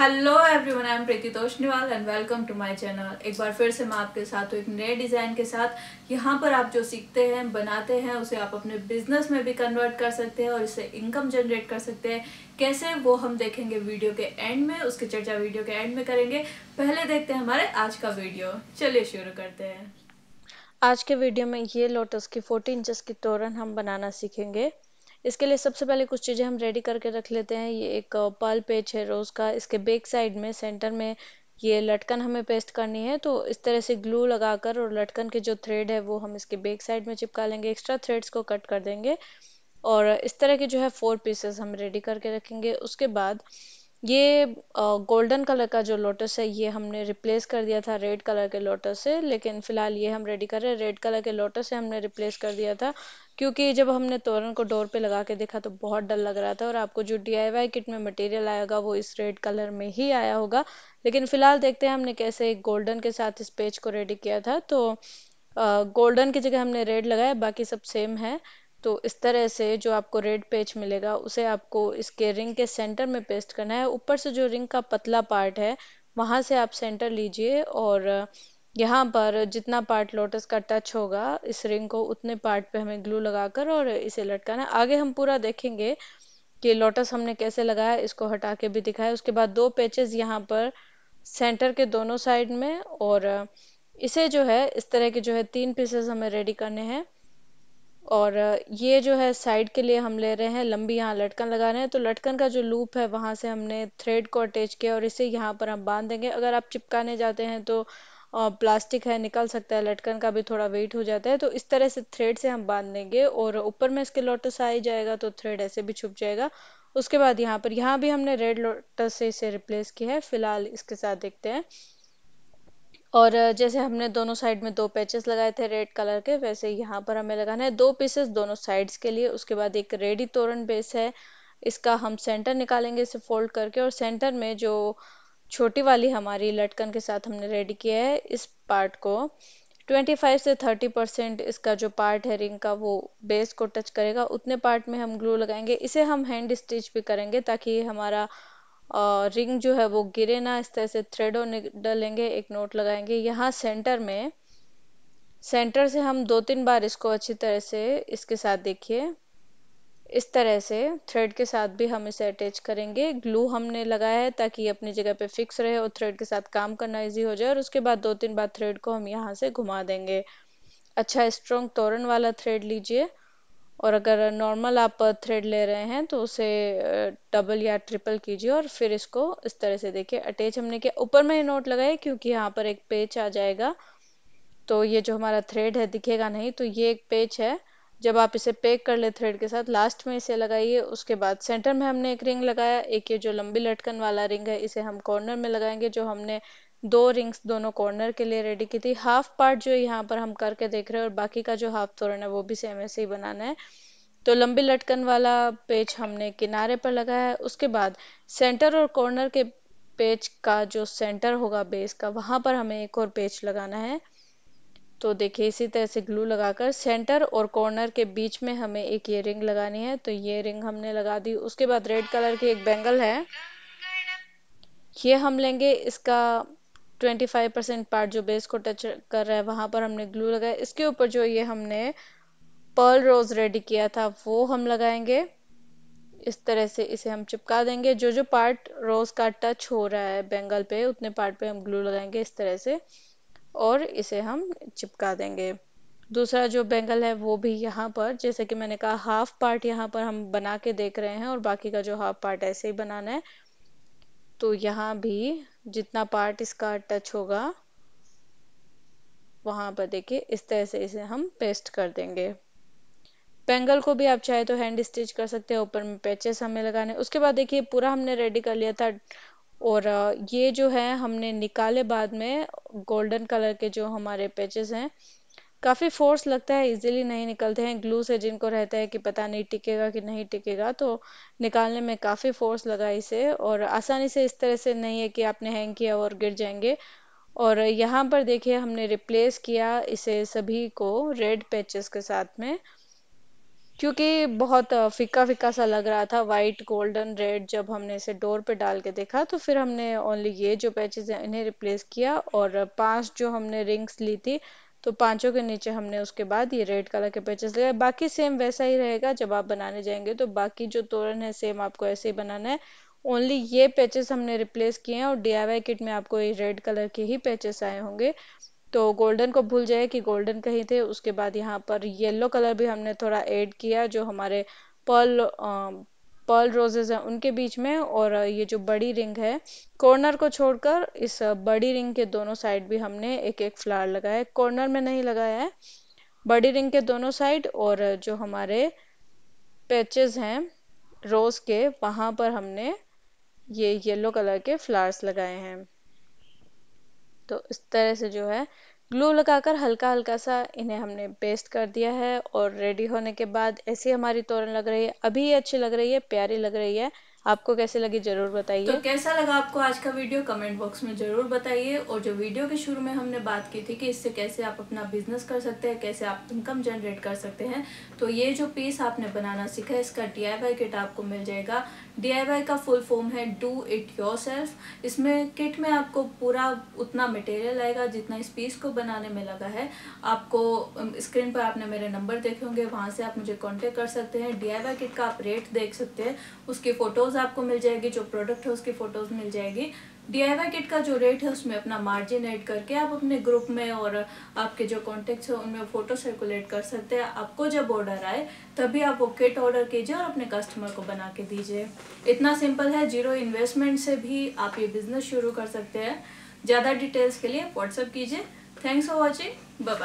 Hello everyone I am Preeti Toshniwal and welcome to my channel एक बार फिर से मैं आपके साथ हूँ एक नए डिज़ाइन के साथ। यहाँ पर आप जो सीखते हैं, बनाते हैं, उसे आप अपने बिज़नेस में भी कन्वर्ट कर सकते हैं और इससे इनकम जनरेट कर सकते हैं। कैसे वो हम देखेंगे वीडियो के एंड में, उसकी चर्चा वीडियो के एंड में करेंगे। पहले देखते हैं हमारे आज का वीडियो चलिए शुरू करते हैं। आज के वीडियो में ये लोटस की फोर्टी इंचेस की तोरण हम बनाना सीखेंगे। इसके लिए सबसे पहले कुछ चीज़ें हम रेडी करके रख लेते हैं। ये एक पर्ल पेज है रोज़ का। इसके बेक साइड में सेंटर में ये लटकन हमें पेस्ट करनी है। तो इस तरह से ग्लू लगाकर और लटकन के जो थ्रेड है, वो हम इसके बेक साइड में चिपका लेंगे। एक्स्ट्रा थ्रेड्स को कट कर देंगे। और इस तरह के जो है फोर पीसेस हम रेडी करके रखेंगे। उसके बाद ये गोल्डन कलर का जो लोटस है, ये हमने रिप्लेस कर दिया था रेड कलर के लोटस से, लेकिन फ़िलहाल ये हम रेडी कर रहे हैं। रेड कलर के लोटस से हमने रिप्लेस कर दिया था, क्योंकि जब हमने तोरण को डोर पे लगा के देखा तो बहुत डर लग रहा था और आपको जो डीआईवाई किट में मटेरियल आएगा वो इस रेड कलर में ही आया होगा। लेकिन फ़िलहाल देखते हैं हमने कैसे गोल्डन के साथ इस पेज को रेडी किया था। तो गोल्डन की जगह हमने रेड लगाया, बाकी सब सेम है। तो इस तरह से जो आपको रेड पेज मिलेगा, उसे आपको इसके रिंग के सेंटर में पेस्ट करना है। ऊपर से जो रिंग का पतला पार्ट है, वहाँ से आप सेंटर लीजिए और यहाँ पर जितना पार्ट लोटस का टच होगा, इस रिंग को उतने पार्ट पे हमें ग्लू लगाकर और इसे लटकाना है। आगे हम पूरा देखेंगे कि लोटस हमने कैसे लगाया, इसको हटा के भी दिखाया। उसके बाद दो पेचेस यहाँ पर सेंटर के दोनों साइड में और इसे जो है, इस तरह के जो है तीन पीसेस हमें रेडी करने हैं। और ये जो है साइड के लिए हम ले रहे हैं, लंबी यहाँ लटकन लगा रहे हैं तो लटकन का जो लूप है वहाँ से हमने थ्रेड को अटैच किया और इसे यहाँ पर हम बाँध देंगे। अगर आप चिपकाने जाते हैं तो प्लास्टिक है, निकल सकता है, लटकन का भी थोड़ा वेट हो जाता है तो इस तरह से थ्रेड से हम बाँध देंगे और ऊपर में इसके लोटस आ ही जाएगा तो थ्रेड ऐसे भी छुप जाएगा। उसके बाद यहाँ पर, यहाँ भी हमने रेड लोटस से इसे रिप्लेस किया है, फ़िलहाल इसके साथ देखते हैं। और जैसे हमने दोनों साइड में दो पैचेस लगाए थे रेड कलर के, वैसे यहाँ पर हमें लगाना है दो पीसेस दोनों साइड्स के लिए। उसके बाद एक रेडी तोरण बेस है, इसका हम सेंटर निकालेंगे इसे फोल्ड करके और सेंटर में जो छोटी वाली हमारी लटकन के साथ हमने रेडी किया है, इस पार्ट को 25 से 30 परसेंट इसका जो पार्ट है रिंग का, वो बेस को टच करेगा। उतने पार्ट में हम ग्लू लगाएँगे। इसे हम हैंड स्टिच भी करेंगे ताकि हमारा रिंग जो है वो गिरे ना, इस तरह से थ्रेड और डालेंगे, एक नोट लगाएँगे। यहाँ सेंटर में सेंटर से हम दो तीन बार इसको अच्छी तरह से इसके साथ देखिए। इस तरह से थ्रेड के साथ भी हम इसे अटैच करेंगे। ग्लू हमने लगाया है ताकि अपनी जगह पे फिक्स रहे और थ्रेड के साथ काम करना इजी हो जाए और उसके बाद दो तीन बार थ्रेड को हम यहाँ से घुमा देंगे। अच्छा स्ट्रॉन्ग तोरण वाला थ्रेड लीजिए। और अगर नॉर्मल आप थ्रेड ले रहे हैं तो उसे डबल या ट्रिपल कीजिए और फिर इसको इस तरह से देखिए। अटैच हमने किया, ऊपर में नोट लगाए, क्योंकि यहाँ पर एक पेच आ जाएगा। तो ये जो हमारा थ्रेड है, दिखेगा नहीं तो ये एक पेच है। जब आप इसे पैक कर ले थ्रेड के साथ लास्ट में इसे लगाइए, उसके बाद सेंटर में हमने एक रिंग लगाया। एक ये जो लंबी लटकन वाला रिंग है, इसे हम कॉर्नर में लगाएँगे, जो हमने दो रिंग्स दोनों कॉर्नर के लिए रेडी की थी। हाफ़ पार्ट जो यहाँ पर हम करके देख रहे हैं और बाकी का जो हाफ़ तोरण है वो भी सेम ऐसे ही बनाना है। तो लंबी लटकन वाला पेज हमने किनारे पर लगाया है। उसके बाद सेंटर और कॉर्नर के पेज का जो सेंटर होगा बेस का, वहाँ पर हमें एक और पेज लगाना है। तो देखिए, इसी तरह से ग्लू लगाकर सेंटर और कॉर्नर के बीच में हमें एक ये रिंग लगानी है। तो ये रिंग हमने लगा दी। उसके बाद रेड कलर की एक बैंगल है। ये हम लेंगे इसका 25 परसेंट पार्ट जो बेस को टच कर रहा है, वहाँ पर हमने ग्लू लगाया। इसके ऊपर जो ये हमने पर्ल रोज रेडी किया था, वो हम लगाएँगे। इस तरह से इसे हम चिपका देंगे। जो जो पार्ट रोज का टच हो रहा है बेंगल पे, उतने पार्ट पे हम ग्लू लगाएँगे इस तरह से और इसे हम चिपका देंगे। दूसरा जो बेंगल है, वो भी यहाँ पर, जैसे कि मैंने कहा हाफ़ पार्ट यहाँ पर हम बना के देख रहे हैं और बाकी का जो हाफ़ पार्ट ऐसे ही बनाना है। तो यहाँ भी जितना पार्ट इसका टच होगा, वहाँ पर देखिए इस तरह से इसे हम पेस्ट कर देंगे। पेंगल को भी आप चाहे तो हैंड स्टिच कर सकते हैं, ऊपर में पैचेस हमें लगाने। उसके बाद देखिए पूरा हमने रेडी कर लिया था। और ये जो है हमने निकाले बाद में गोल्डन कलर के जो हमारे पैचेस हैं काफ़ी फोर्स लगता है इजीली नहीं निकलते हैं। ग्लू से जिनको रहता है कि पता नहीं टिकेगा कि नहीं टिकेगा तो निकालने में काफ़ी फोर्स लगा इसे। और आसानी से इस तरह से नहीं है कि आपने हैंग किया और गिर जाएँगे। और यहाँ पर देखिए, हमने रिप्लेस किया इसे सभी को रेड पैचेस के साथ में। क्योंकि बहुत फिक्का फिक्का सा लग रहा था वाइट गोल्डन रेड जब हमने इसे डोर पे डाल के देखा तो फिर हमने ओनली ये जो पैचेस हैं, इन्हें रिप्लेस किया। और पाँच जो हमने रिंग्स ली थी तो पाँचों के नीचे हमने उसके बाद ये रेड कलर के पैचेस लगाए। बाकी सेम वैसा ही रहेगा, जब आप बनाने जाएँगे तो बाकी जो तोरण है सेम आपको ऐसे ही बनाना है। ओनली ये पैचेस हमने रिप्लेस किए हैं और डीआईवाई किट में आपको ये रेड कलर के ही पैचेस आए होंगे। तो गोल्डन को भूल जाए कि गोल्डन कहीं थे, उसके बाद यहाँ पर येलो कलर भी हमने थोड़ा ऐड किया, जो हमारे पर्ल पर्ल रोजेज हैं उनके बीच में और ये जो बड़ी रिंग है कॉर्नर को छोड़कर इस बड़ी रिंग के दोनों साइड भी हमने एक एक फ्लावर लगाया है कॉर्नर में नहीं लगाया है, बड़ी रिंग के दोनों साइड और जो हमारे पैचेस हैं रोज के, वहाँ पर हमने ये येलो कलर के फ्लावर्स लगाए हैं। तो इस तरह से जो है ग्लू लगाकर हल्का हल्का सा इन्हें हमने पेस्ट कर दिया है और रेडी होने के बाद ऐसी हमारी तोरण लग रही है। अभी ये अच्छी लग रही है, प्यारी लग रही है। आपको कैसे लगी ज़रूर बताइए। तो कैसा लगा आपको आज का वीडियो? कमेंट बॉक्स में ज़रूर बताइए। और जो वीडियो के शुरू में हमने बात की थी कि इससे कैसे आप अपना बिज़नेस कर सकते हैं, कैसे आप इनकम जनरेट कर सकते हैं तो ये जो पीस आपने बनाना सीखा है, इसका डीआईवाई किट आपको मिल जाएगा। डीआईवाई का फुल फॉर्म है डू इट योर इसमें किट में आपको पूरा उतना मटेरियल आएगा जितना इस पीस को बनाने में लगा है। आपको स्क्रीन पर आपने मेरे नंबर देखे होंगे, वहाँ से आप मुझे कॉन्टेक्ट कर सकते हैं। डी किट का आप रेट देख सकते हैं, उसकी फ़ोटोज़ फ़ोटोज़ आपको मिल जाएगी, जो प्रोडक्ट है उसकी फ़ोटोज़ मिल जाएगी। DIY किट का जो रेट है उसमें अपना मार्जिन ऐड करके आप अपने ग्रुप में और आपके जो कॉन्टेक्ट्स है उनमें फ़ोटो सर्कुलेट कर सकते हैं। आपको जब ऑर्डर आए, तभी आप वो किट ऑर्डर कीजिए और अपने कस्टमर को बना के दीजिए। इतना सिंपल है ज़ीरो इन्वेस्टमेंट से भी आप ये बिज़नेस शुरू कर सकते हैं। ज़्यादा डिटेल्स के लिए व्हाट्सअप कीजिए। Thanks for watching bye